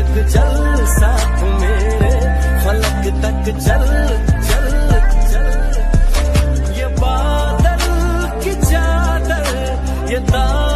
तक चल साथ मेरे, फलक तक चल चल चल ये बादल की चादर, ये दा